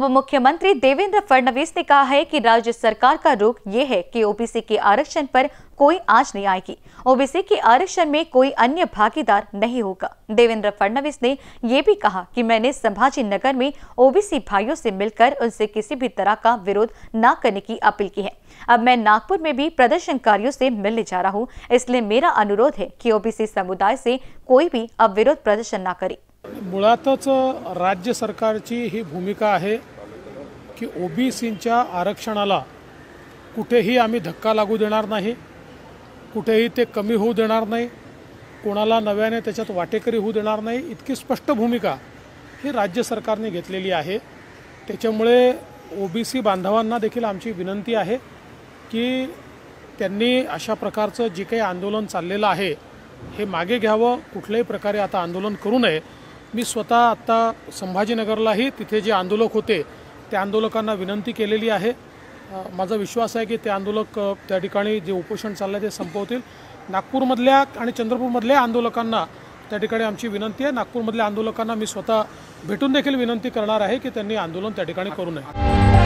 मुख्यमंत्री देवेंद्र फडणवीस ने कहा है कि राज्य सरकार का रुख ये है कि ओबीसी के आरक्षण पर कोई आँच नहीं आएगी। ओबीसी के आरक्षण में कोई अन्य भागीदार नहीं होगा। देवेंद्र फडणवीस ने ये भी कहा कि मैंने संभाजी नगर में ओबीसी भाइयों से मिलकर उनसे किसी भी तरह का विरोध न करने की अपील की है। अब मैं नागपुर में भी प्रदर्शनकारियों से मिलने जा रहा हूँ, इसलिए मेरा अनुरोध है की ओबीसी समुदाय से कोई भी अब विरोध प्रदर्शन न करे। मुळातच राज्य सरकारची ही भूमिका आहे की ओबीसींच्या आरक्षणाला कुठेही आम्ही धक्का लागू देणार नाही कुठेही ते कमी होऊ देणार नाही कोणाला नव्याने त्याच्यात वाटेकरी होऊ देणार नाही इतकी स्पष्ट भूमिका ही राज्य सरकारने घेतलेली आहे. त्याच्यामुळे ओबीसी बांधवांना देखील आमची विनंती आहे की त्यांनी अशा प्रकारचं जे काही आंदोलन चाललेलं आहे हे मागे घ्यावं कुठल्याही प्रकारे आता आंदोलन करू नये. मी स्वतः आत्ता संभाजीनगरलाही तिथे जे आंदोलक होते त्या आंदोलकांना विनंती केलेली आहे. माझा विश्वास आहे की ते आंदोलक त्या ठिकाणी जे उपोषण चाललं आहे ते संपवतील. नागपूरमधल्या आणि चंद्रपूरमधल्या आंदोलकांना त्या ठिकाणी आमची विनंती आहे. नागपूरमधल्या आंदोलकांना मी स्वतः भेटून देखील विनंती करणार आहे की त्यांनी आंदोलन त्या ठिकाणी करू नये.